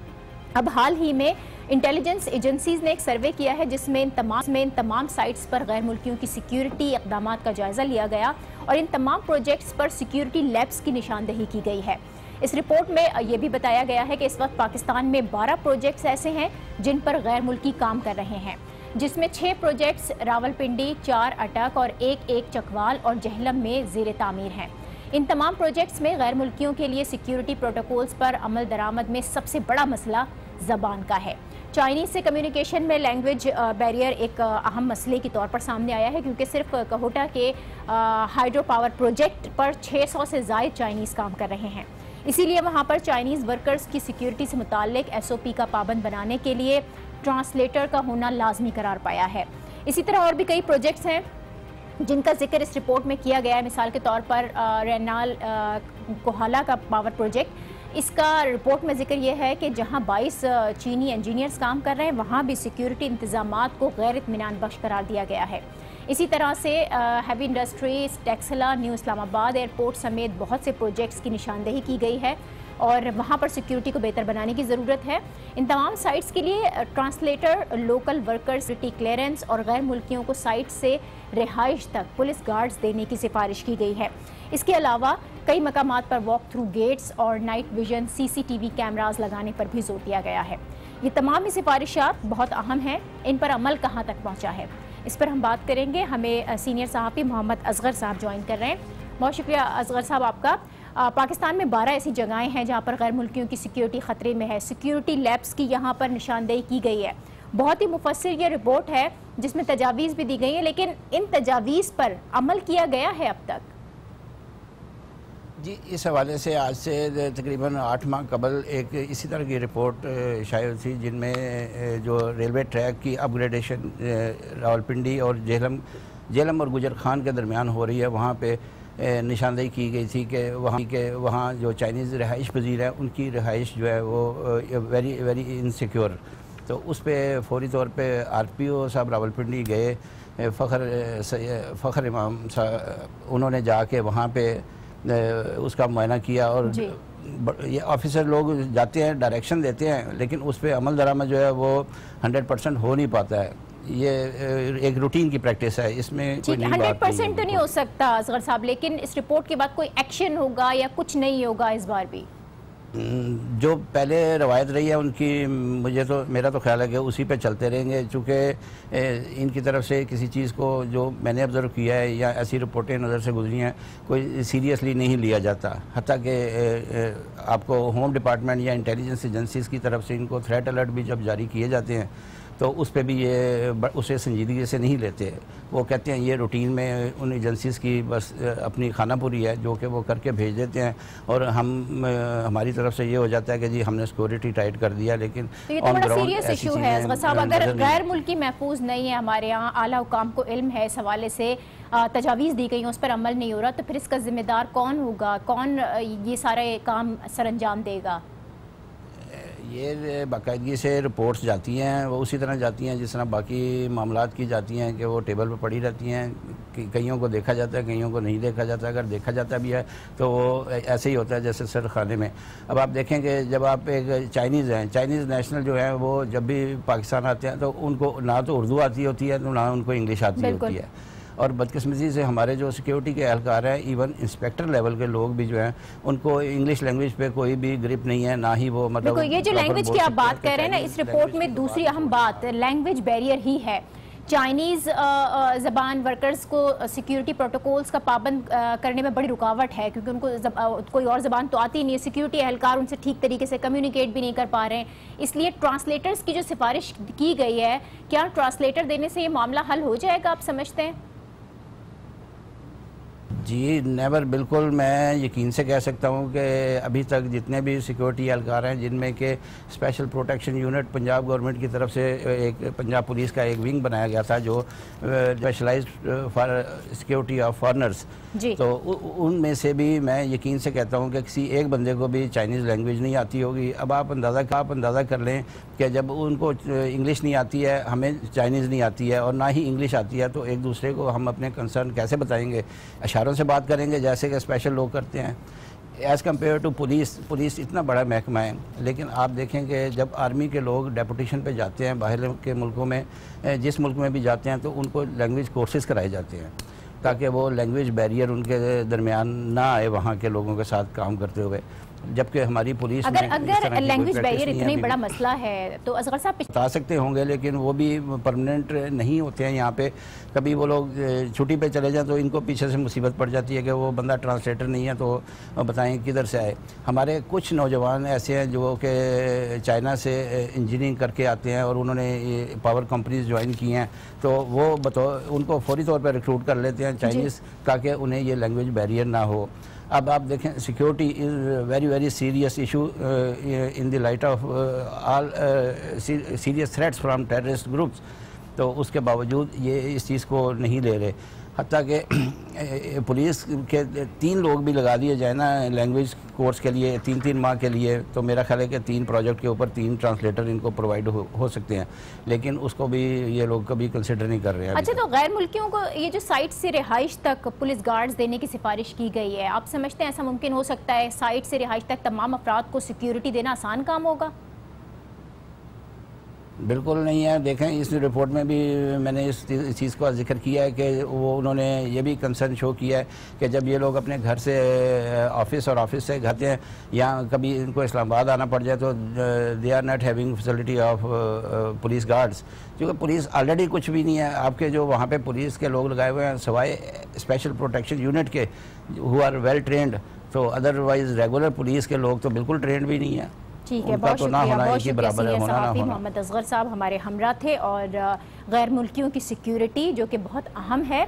अब हाल ही में इंटेलिजेंस एजेंसीज ने एक सर्वे किया है, जिसमें इन तमाम में इन तमाम साइट्स पर गैर मुल्कियों की सिक्योरिटी इकदाम का जायजा लिया गया। और इन तमाम प्रोजेक्ट्स पर सिक्योरिटी लैब्स की निशानदेही की गई है। इस रिपोर्ट में यह भी बताया गया है कि इस वक्त पाकिस्तान में 12 प्रोजेक्ट्स ऐसे हैं जिन पर गैर मुल्की काम कर रहे हैं, जिसमें छः प्रोजेक्ट्स रावलपिंडी, चार अटक और एक एक चकवाल और जहलम में जेर तामीर हैं। इन तमाम प्रोजेक्ट्स में गैर मुल्कियों के लिए सिक्योरिटी प्रोटोकॉल्स पर अमल दरामद में सबसे बड़ा मसला जबान का है। चाइनीज़ से कम्युनिकेशन में लैंग्वेज बैरियर एक अहम मसले के तौर पर सामने आया है, क्योंकि सिर्फ़ कहोटा के हाइड्रो पावर प्रोजेक्ट पर 600 से जायद चाइनीज़ काम कर रहे हैं। इसीलिए वहाँ पर चाइनीज़ वर्कर्स की सिक्योरिटी से मुतक एस का पाबंद बनाने के लिए ट्रांसलेटर का होना लाजमी करार पाया है। इसी तरह और भी कई प्रोजेक्ट्स हैं, जिनका ज़िक्र इस रिपोर्ट में किया गया है। मिसाल के तौर पर रेनाल कोहाला का पावर प्रोजेक्ट इसका रिपोर्ट में ज़िक्र यह है कि जहाँ 22 चीनी इंजीनियर्स काम कर रहे हैं, वहाँ भी सिक्योरिटी इंतज़ाम को गैर इतमान बख्श करार दिया गया है। इसी तरह से heavy industries Taxila new Islamabad airport समेत बहुत से प्रोजेक्ट्स की निशानदेही की गई है और वहाँ पर सिक्योरिटी को बेहतर बनाने की ज़रूरत है। इन तमाम साइट्स के लिए translator local workers city clearance और गैर मुल्कियों को साइट से रिहाइश तक पुलिस गार्ड्स देने की सिफारिश की गई है। इसके अलावा कई मकाम पर वॉक थ्रू गेट्स और नाइट विजन सीसीटीवी कैमराज लगाने पर भी ज़ोर दिया गया है। ये तमाम ही सिफारिशात बहुत अहम हैं। इन पर अमल कहाँ तक पहुँचा है? इस पर हम बात करेंगे। हमें सीनियर सहाफ़ी मोहम्मद असगर साहब ज्वाइन कर रहे हैं। बहुत शुक्रिया असगर साहब आपका। अ, पाकिस्तान में 12 ऐसी जगहें हैं जहाँ पर गैर मुल्कियों की सिक्योरिटी ख़तरे में है। सिक्योरिटी लैब्स की यहाँ पर निशानदेही की गई है। बहुत ही मुफसर ये रिपोर्ट है जिसमें तजावीज़ भी दी गई हैं लेकिन इन तजावीज़ पर अमल किया गया है अब तक? जी इस हवाले से आज से तकरीबन आठ माह कबल एक इसी तरह की रिपोर्ट शायद थी जिनमें जो रेलवे ट्रैक की अपग्रेडेशन रावलपिंडी और जेहलम जेहलम और गुजर खान के दरमियान हो रही है वहाँ पे निशानदेही की गई थी कि वहाँ के वहाँ जो चाइनीज़ रहाइश पजीर है उनकी रहाइश जो है वो वेरी वेरी इनसिक्योर तो उस पर फौरी तौर पर आर पी ओ साहब रावलपिंडी गए फ़खर फ़खर इमाम साहब उन्होंने जाके वहाँ पे अ, उसका मुआयना किया और ये ऑफिसर लोग जाते हैं डायरेक्शन देते हैं लेकिन उस पर अमल दरामद जो है वो हंड्रेड परसेंट हो नहीं पाता है। ये एक रूटीन की प्रैक्टिस है इसमें हंड्रेड परसेंट तो नहीं हो सकता असगर साहब लेकिन इस रिपोर्ट के बाद कोई एक्शन होगा या कुछ नहीं होगा इस बार भी? जो पहले रवायत रही है, उनकी मुझे तो मेरा तो ख्याल है कि उसी पे चलते रहेंगे, चूँकि इनकी तरफ़ से किसी चीज़ को जो मैंने ऑब्ज़र्व किया है, या ऐसी रिपोर्टें नज़र से गुजरी हैं, कोई सीरियसली नहीं लिया जाता। हती कि आपको होम डिपार्टमेंट या इंटेलिजेंस एजेंसीज़ की तरफ़ से इनको थ्रेट अलर्ट भी जब जारी किए जाते हैं तो उस पर भी ये उसे संजीदगी से नहीं लेते। वो कहते हैं ये रूटीन में उन एजेंसीज़ की बस अपनी खाना पूरी है जो कि वो करके भेज देते हैं। और हम हमारी तरफ़ से ये हो जाता है कि जी हमने सिक्योरिटी टाइट कर दिया लेकिन तो ये तो बड़ा सीरियस इशू है अगर गैर मुल्की महफूज नहीं है हमारे यहाँ आला हुकाम को इल्म है इस हवाले से तजावीज़ दी गई उस पर अमल नहीं हो रहा तो फिर इसका जिम्मेदार कौन होगा? कौन ये सारे काम सर अंजाम देगा? ये बाकायदगी से रिपोर्ट्स जाती हैं वो उसी तरह जाती हैं जिस तरह बाकी मामला की जाती हैं कि वो टेबल पर पड़ी रहती हैं कईयों को देखा जाता है कईयों को नहीं देखा जाता। अगर देखा जाता भी है तो वो ऐसे ही होता है जैसे सर खाने में। अब आप देखें कि जब आप एक चाइनीज़ हैं चाइनीज़ नेशनल जो है वो जब भी पाकिस्तान आते हैं तो उनको ना तो उर्दू आती होती है तो ना उनको इंग्लिश आती होती है। और बदकिस्मती से हमारे जो सिक्योरिटी के एहलकार हैं इवन इंस्पेक्टर लेवल के लोग भी जो हैं उनको इंग्लिश लैंग्वेज पे कोई भी ग्रिप नहीं है ना ही वो मतलब देखो ये जो लैंग्वेज की आप बात कर रहे हैं ना इस रिपोर्ट में दूसरी अहम बात लैंग्वेज बैरियर ही है। चाइनीज़ ज़बान वर्कर्स को सिक्योरिटी प्रोटोकॉल्स का पाबंद करने में बड़ी रुकावट है क्योंकि उनको जब, कोई और ज़बान तो आती नहीं है। सिक्योरिटी एहलकार उनसे ठीक तरीके से कम्युनिकेट भी नहीं कर पा रहे हैं। इसलिए ट्रांसलेटर्स की जो सिफारिश की गई है क्या ट्रांसलेटर देने से ये मामला हल हो जाएगा आप समझते हैं? जी नेवर बिल्कुल मैं यकीन से कह सकता हूँ कि अभी तक जितने भी सिक्योरिटी एहलकार हैं जिनमें के special protection unit Punjab government की तरफ़ से एक पंजाब पुलिस का एक विंग बनाया गया था जो specialize for security of foreigners तो उनमें से भी मैं यकीन से कहता हूँ कि किसी एक बंदे को भी चाइनीज़ लैंग्वेज नहीं आती होगी। अब आप अंदाज़ा आप अंदाज़ा कर लें कि जब उनको इंग्लिश नहीं आती है हमें चाइनीज़ नहीं आती है और ना ही इंग्लिश आती है तो एक दूसरे को हम अपने कंसर्न कैसे बताएँगे? इशारों से बात करेंगे, जैसे कि स्पेशल लोग करते हैं। As compare to police police इतना बड़ा महकमा है, लेकिन आप देखेंगे जब आर्मी के लोग डेपुटेशन पे जाते हैं, बाहर के मुल्कों में जिस मुल्क में भी जाते हैं तो उनको लैंग्वेज कोर्सेज कराए जाते हैं, ताकि वो लैंग्वेज बैरियर उनके दरमियान ना आए वहाँ के लोगों के साथ काम करते हुए। जबकि हमारी पुलिस अगर अगर लैंग्वेज बैरियर इतना ही बड़ा मसला है तो असगर साहब बता सकते होंगे लेकिन वो भी परमानेंट नहीं होते हैं यहाँ पे। कभी वो लोग छुट्टी पे चले जाएँ तो इनको पीछे से मुसीबत पड़ जाती है कि वो बंदा ट्रांसलेटर नहीं है तो बताएँ किधर से आए। हमारे कुछ नौजवान ऐसे हैं जो कि चाइना से इंजीनियरिंग करके आते हैं और उन्होंने पावर कंपनीज़ ज्वाइन की हैं। तो वो बतौर उनको फौरी तौर पर रिक्रूट कर लेते हैं चाइनीज़ ताकि उन्हें ये लैंग्वेज बैरियर ना हो। अब आप देखें security is very very serious issue in the light of all serious threats from terrorist groups तो उसके बावजूद ये इस चीज़ को नहीं ले रहे। हती कि पुलिस के तीन लोग भी लगा दिए जाए ना लैंग्वेज कोर्स के लिए तीन तीन माह के लिए। तो मेरा ख्याल है कि तीन प्रोजेक्ट के ऊपर तीन ट्रांसलेटर इनको प्रोवाइड हो, हो सकते हैं। लेकिन उसको भी ये लोग कभी कंसिडर नहीं कर रहे हैं अच्छा तो गैर मुल्कियों को ये जो साइट से रिहाइश तक पुलिस गार्ड्स देने की सिफारिश की गई है आप समझते हैं ऐसा मुमकिन हो सकता है साइट से रिहाइश तक तमाम अफराद को सिक्योरिटी देना आसान काम होगा? बिल्कुल नहीं है। देखें, इस रिपोर्ट में भी मैंने इस चीज़ का ज़िक्र किया है कि वो उन्होंने ये भी कंसर्न शो किया है कि जब ये लोग अपने घर से ऑफ़िस और ऑफ़िस से जाते हैं या कभी इनको इस्लामाबाद आना पड़ जाए तो they are not having facility of police guards क्योंकि पुलिस ऑलरेडी कुछ भी नहीं है। आपके जो वहाँ पे पुलिस के लोग लगाए हुए हैं, सवाए स्पेशल प्रोटेक्शन यूनिट के हु आर वेल ट्रेंड तो अदरवाइज़ रेगुलर पुलिस के लोग तो बिल्कुल ट्रेंड भी नहीं है। ठीक है बहुत तो शुक्रिया बहुत शुक्रिया सहाफ़ी मोहम्मद असगर साहब हमारे हमरा थे और गैर मुल्कियों की सिक्योरिटी जो कि बहुत अहम है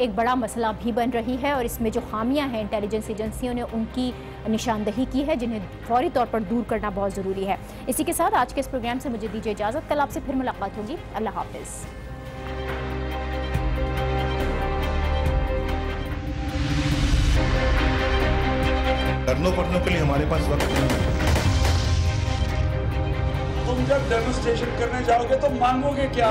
एक बड़ा मसला भी बन रही है और इसमें जो खामियाँ हैं इंटेलिजेंस एजेंसियों ने उनकी निशानदही की है जिन्हें फौरी तौर पर दूर करना बहुत ज़रूरी है। इसी के साथ आज के इस प्रोग्राम से मुझे दीजिए इजाज़त कल आपसे फिर मुलाकात होगी। अल्लाह हाफिज़। के लिए हमारे पास वक्त नहीं है। तुम जब डेमोस्ट्रेशन करने जाओगे तो मांगोगे क्या?